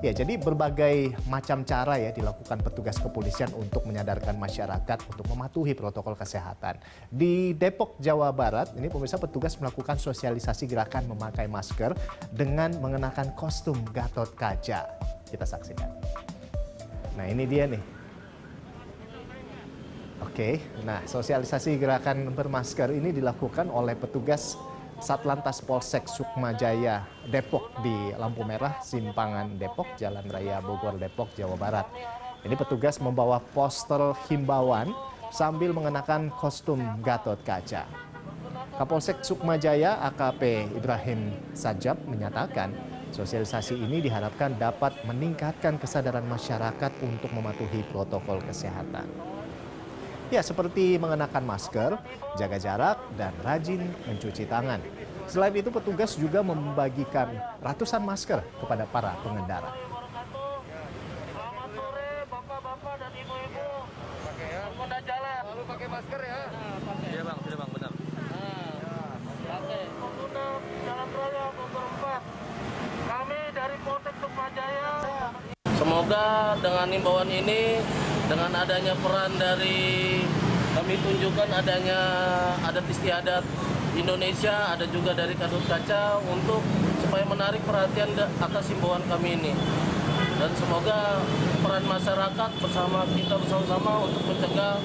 Ya, jadi berbagai macam cara ya dilakukan petugas kepolisian untuk menyadarkan masyarakat untuk mematuhi protokol kesehatan. Di Depok, Jawa Barat, ini pemirsa petugas melakukan sosialisasi gerakan memakai masker dengan mengenakan kostum Gatot Kaca. Kita saksikan. Nah, ini dia nih. Oke, nah sosialisasi gerakan bermasker ini dilakukan oleh petugas Satlantas Polsek Sukma Jaya Depok di lampu merah Simpangan Depok Jalan Raya Bogor Depok Jawa Barat. Ini petugas membawa poster himbauan sambil mengenakan kostum Gatot Kaca. Kapolsek Sukma Jaya AKP Ibrahim Sajab menyatakan sosialisasi ini diharapkan dapat meningkatkan kesadaran masyarakat untuk mematuhi protokol kesehatan. Ya, seperti mengenakan masker, jaga jarak, dan rajin mencuci tangan. Selain itu, petugas juga membagikan ratusan masker kepada para pengendara. Selamat sore bapak-bapak dan ibu-ibu. Pengguna jalan. Lalu pakai masker ya. Iya bang, sudah bang, benar. Oke. Pengguna jalan raya Bogor 4. Kami dari Polsek Sukmajaya. Semoga dengan imbauan ini, dengan adanya peran dari kami tunjukkan adanya adat istiadat Indonesia, ada juga dari Kadut Kaca untuk supaya menarik perhatian atas imbauan kami ini. Dan semoga peran masyarakat bersama kita bersama-sama untuk mencegah